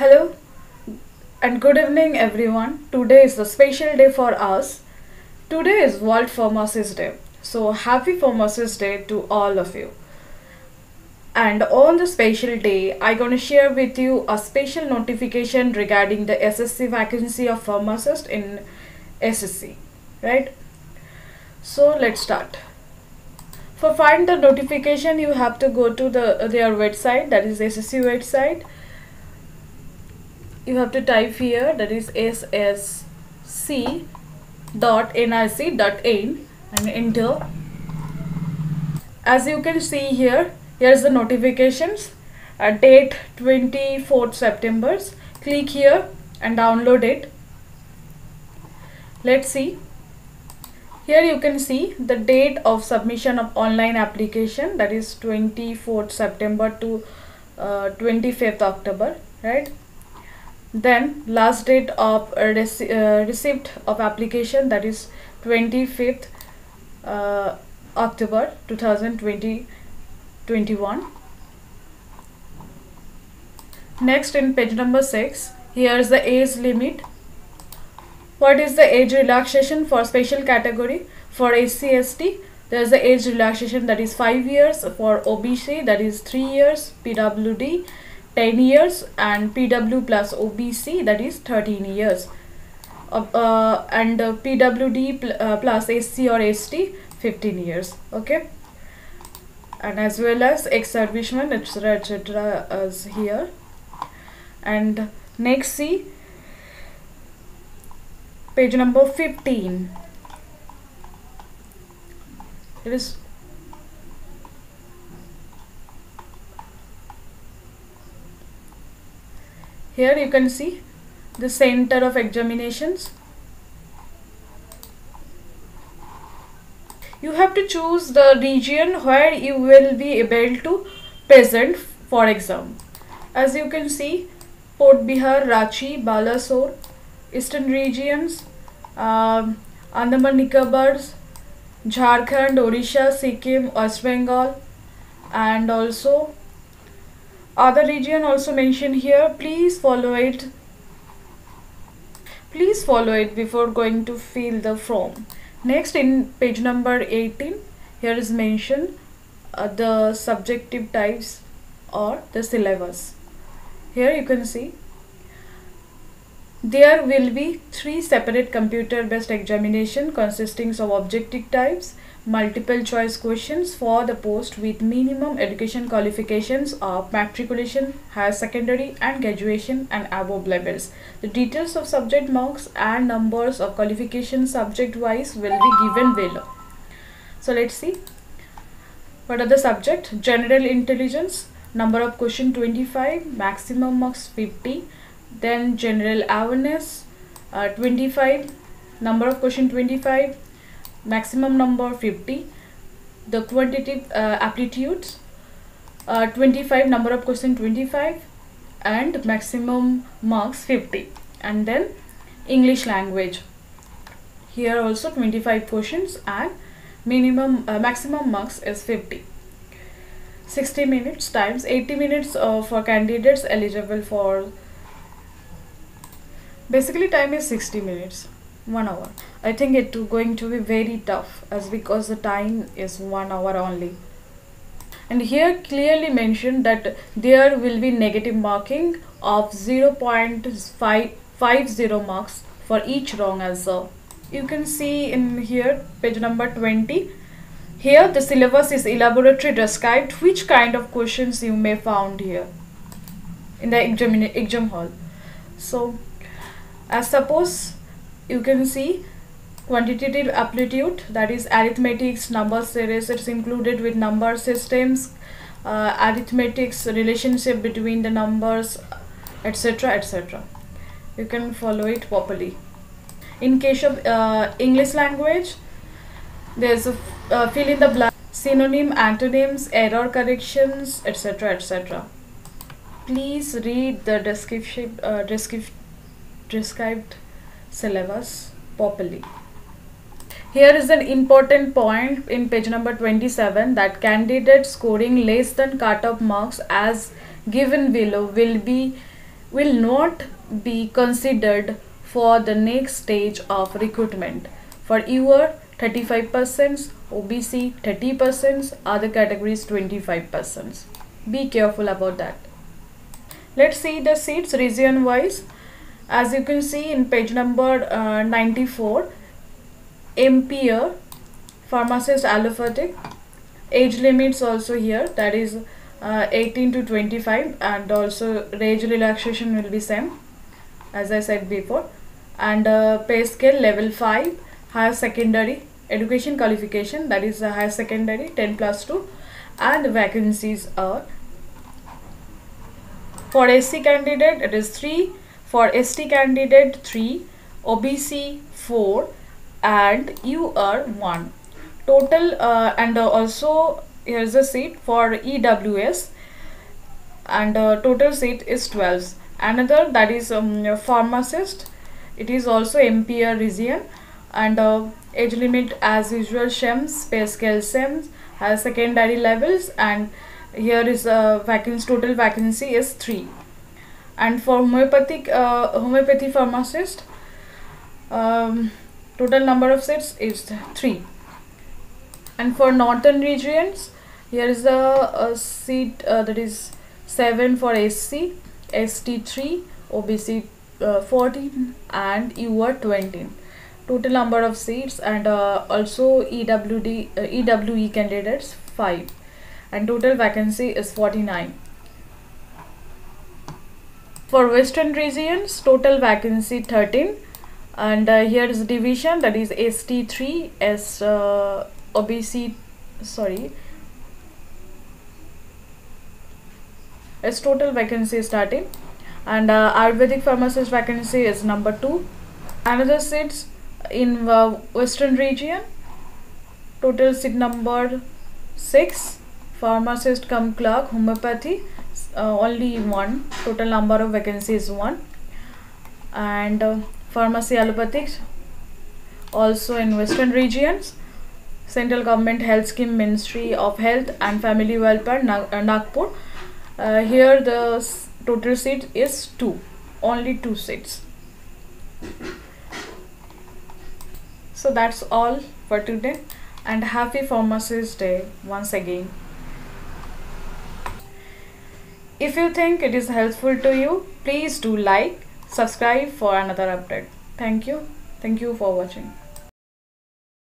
Hello and good evening everyone. Today is a special day for us. Today is World Pharmacist Day. So happy Pharmacist Day to all of you. And on the special day, I'm going to share with you a special notification regarding the SSC vacancy of pharmacist in SSC. Right? So let's start. For find the notification, you have to go to the their website that is SSC website you have to type here that is ssc.nic.in and enter. As you can see here here's the notifications. Uh, date 24th September click here and download it. Let's see. Here you can see the date of submission of online application that is 24th September to uh, 25th October right then last date of uh, uh, receipt of application that is 25th uh, October 2020 21 next in page number 6 here is the age limit. What is the age relaxation for special category? For SC ST there is the age relaxation that is 5 years. For OBC that is 3 years. PWD 10 years and PW plus OBC that is 13 years. Uh, uh, and uh, PWD pl uh, plus SC or ST 15 years okay? And as well as ex-serviceman etc etc as here. And next see page number 15 it is here you can see the center of examinations. You have to choose the region where you will be able to present for exam. As you can see Port Blair, Ranchi, Balasore, Eastern regions, um, Andaman Nicobars, Jharkhand, Odisha, Sikkim, West Bengal and also other region also mentioned here please follow it. Please follow it before going to fill the form. Next in page number 18 here is mentioned uh, the subjective types or the syllabus. Here you can see there will be three separate computer based examination consisting of objective types multiple choice questions for the post with minimum education qualifications of matriculation, higher secondary and graduation and above levels. The details of subject marks and numbers of qualification subject wise will be given below. So let's see. What are the subject? General intelligence, number of question 25, maximum marks 50. Then general awareness uh, 25, number of question 25 maximum number 50 the quantitative uh, aptitudes uh, 25 number of question 25 and maximum marks 50 and then English language. Here also 25 questions and minimum uh, maximum marks is 50 60 minutes times 80 minutes uh, for candidates eligible for basically time is 60 minutes one hour. I think it going to be very tough as because the time is one hour only. And here clearly mentioned that there will be negative marking of 0.550 marks for each wrong answer. You can see in here page number 20 here the syllabus is elaborately described which kind of questions you may found here in the exam, exam hall. So as suppose you can see quantitative aptitude that is arithmetics number series it's included with number systems uh, arithmetics relationship between the numbers etc etc you can follow it properly. In case of uh, English language there's a uh, fill in the blank synonym antonyms error corrections etc etc please read the description uh, described syllabus properly. Here is an important point in page number 27 that candidates scoring less than cutoff marks as given below will be will not be considered for the next stage of recruitment. For your 35%, OBC 30%, other categories 25%. Be careful about that. Let's see the seats region wise. As you can see in page number uh, 94, MPR, pharmacist allopathic, age limits also here that is uh, 18 to 25 and also age relaxation will be same as I said before. And uh, pay scale level 5 higher secondary education qualification that is a higher secondary 10 plus 2 and vacancies are for SC candidate it is 3 for ST candidate 3 OBC 4 and UR 1 total uh, and uh, also here's a seat for EWS and uh, total seat is 12 another that is um, pharmacist it is also MPR region and uh, age limit as usual SHEMS, pay scale SHEMS has secondary levels and here is a uh, vacancy total vacancy is 3 and for homeopathic uh, homeopathy pharmacist um, total number of seats is 3 and for northern regions here is a, a seat uh, that is 7 for SC, ST3, OBC uh, 14 and UR 20 total number of seats and uh, also EWD uh, EWE candidates 5 and total vacancy is 49 for western regions total vacancy 13 and uh, here is division that is ST3 S uh, OBC sorry. Its total vacancy is starting and uh, Ayurvedic pharmacist vacancy is number 2 another seats in uh, western region total seat number 6 pharmacist cum clerk homeopathy uh, only one. Total number of vacancies one. And uh, pharmacy allopathic also in western regions. Central government health scheme ministry of health and family welfare uh, nagpur. Uh, here the total seat is 2 only 2 seats. So that's all for today. And happy pharmacist day once again if you think it is helpful to you please do like subscribe for another update. Thank you. Thank you for watching